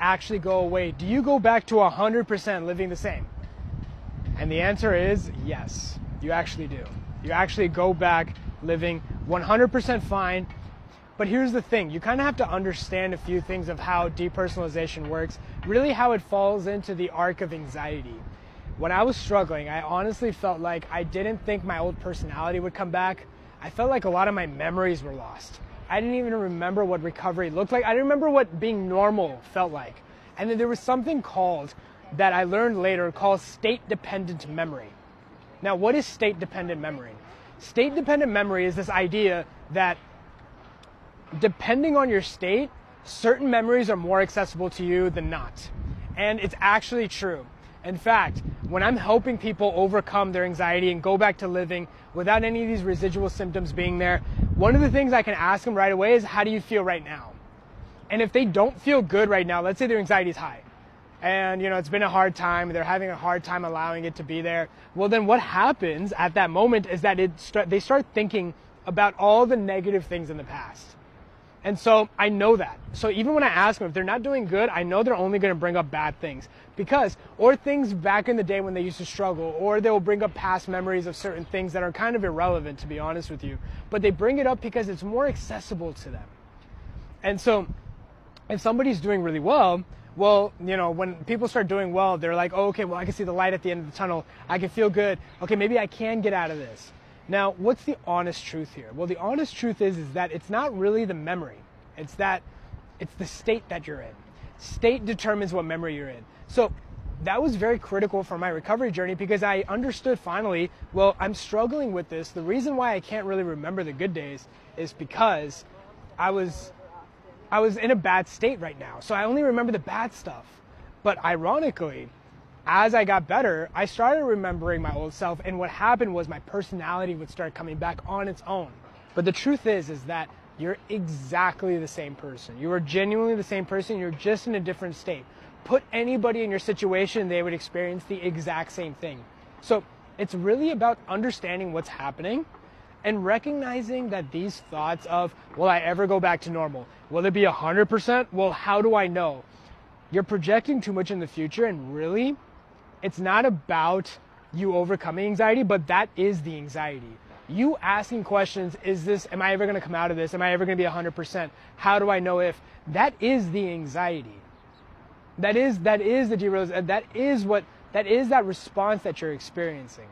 actually go away? Do you go back to 100% living the same? And the answer is yes, you actually do. You actually go back living 100% fine. But here's the thing you kind of have to understand a few things of how depersonalization works, really, how it falls into the arc of anxiety. When I was struggling, I honestly felt like I didn't think my old personality would come back. I felt like a lot of my memories were lost. I didn't even remember what recovery looked like. I didn't remember what being normal felt like. And then there was something called that I learned later called state dependent memory. Now, what is state dependent memory? State dependent memory is this idea that depending on your state, certain memories are more accessible to you than not. And it's actually true. In fact, when I'm helping people overcome their anxiety and go back to living without any of these residual symptoms being there, one of the things I can ask them right away is, How do you feel right now? And if they don't feel good right now, let's say their anxiety is high, and you know it's been a hard time, they're having a hard time allowing it to be there. Well, then what happens at that moment is that it they start thinking about all the negative things in the past. And so I know that. So even when I ask them if they're not doing good, I know they're only going to bring up bad things because, or things back in the day when they used to struggle, or they'll bring up past memories of certain things that are kind of irrelevant, to be honest with you. But they bring it up because it's more accessible to them. And so if somebody's doing really well, well, you know, when people start doing well, they're like, oh, okay, well, I can see the light at the end of the tunnel. I can feel good. Okay, maybe I can get out of this. Now, what's the honest truth here? Well, the honest truth is, is that it's not really the memory. It's that it's the state that you're in. State determines what memory you're in. So that was very critical for my recovery journey because I understood finally, well, I'm struggling with this. The reason why I can't really remember the good days is because I was I was in a bad state right now. So I only remember the bad stuff. But ironically, as I got better, I started remembering my old self, and what happened was my personality would start coming back on its own. But the truth is, is that you're exactly the same person. You are genuinely the same person. You're just in a different state. Put anybody in your situation, they would experience the exact same thing. So it's really about understanding what's happening and recognizing that these thoughts of, will I ever go back to normal? Will it be 100%? Well, how do I know? You're projecting too much in the future, and really, it's not about you overcoming anxiety, but that is the anxiety. You asking questions, is this, am I ever going to come out of this? Am I ever going to be 100%? How do I know if? That is the anxiety. That is, that is the derails, that is what, that is that response that you're experiencing.